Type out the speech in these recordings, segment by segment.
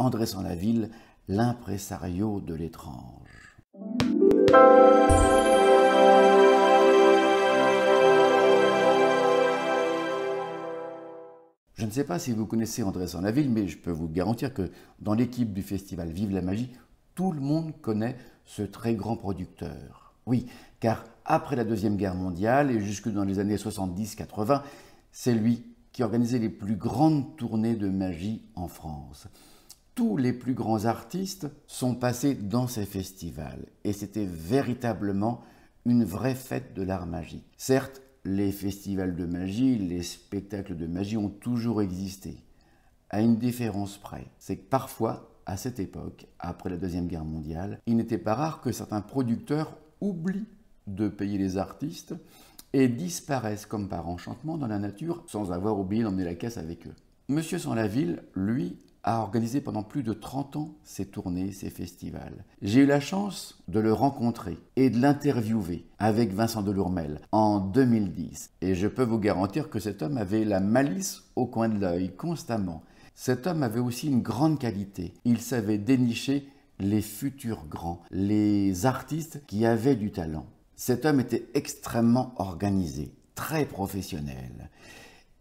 André Sans-Laville, l'impresario de l'étrange. Je ne sais pas si vous connaissez André Sans-Laville, mais je peux vous garantir que dans l'équipe du festival Vive la Magie, tout le monde connaît ce très grand producteur. Oui, car après la Deuxième Guerre mondiale et jusque dans les années 70-80, c'est lui qui organisait les plus grandes tournées de magie en France. Tous les plus grands artistes sont passés dans ces festivals et c'était véritablement une vraie fête de l'art magique. Certes, les festivals de magie, les spectacles de magie ont toujours existé, à une différence près. C'est que parfois, à cette époque, après la Deuxième Guerre mondiale, il n'était pas rare que certains producteurs oublient de payer les artistes et disparaissent comme par enchantement dans la nature sans avoir oublié d'emmener la caisse avec eux. Monsieur Sans-Laville, lui, a organisé pendant plus de 30 ans ses tournées, ses festivals. J'ai eu la chance de le rencontrer et de l'interviewer avec Vincent Delourmel en 2010. Et je peux vous garantir que cet homme avait la malice au coin de l'œil constamment. Cet homme avait aussi une grande qualité. Il savait dénicher les futurs grands, les artistes qui avaient du talent. Cet homme était extrêmement organisé, très professionnel.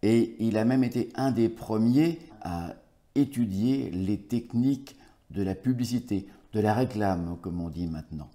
Et il a même été un des premiers à étudier les techniques de la publicité, de la réclame, comme on dit maintenant.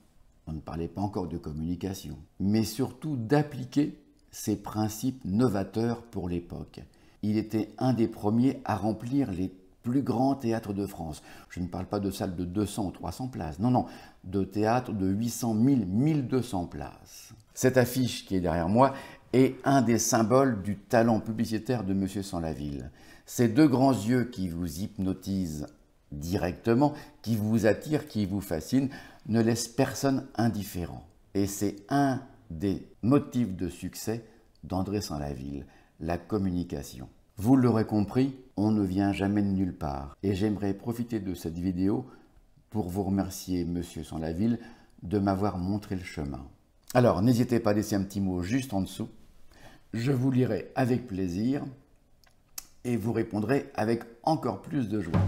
On ne parlait pas encore de communication, mais surtout d'appliquer ces principes novateurs pour l'époque. Il était un des premiers à remplir les plus grands théâtres de France. Je ne parle pas de salles de 200 ou 300 places, non, non, de théâtres de 800 000, 1200 places. Cette affiche qui est derrière moi est un des symboles du talent publicitaire de M. Sans-Laville. Ces deux grands yeux qui vous hypnotisent directement, qui vous attirent, qui vous fascinent, ne laissent personne indifférent. Et c'est un des motifs de succès d'André Sans-Laville, la communication. Vous l'aurez compris, on ne vient jamais de nulle part. Et j'aimerais profiter de cette vidéo pour vous remercier, Monsieur Sans-Laville, de m'avoir montré le chemin. Alors, n'hésitez pas à laisser un petit mot juste en dessous. Je vous lirai avec plaisir et vous répondrez avec encore plus de joie.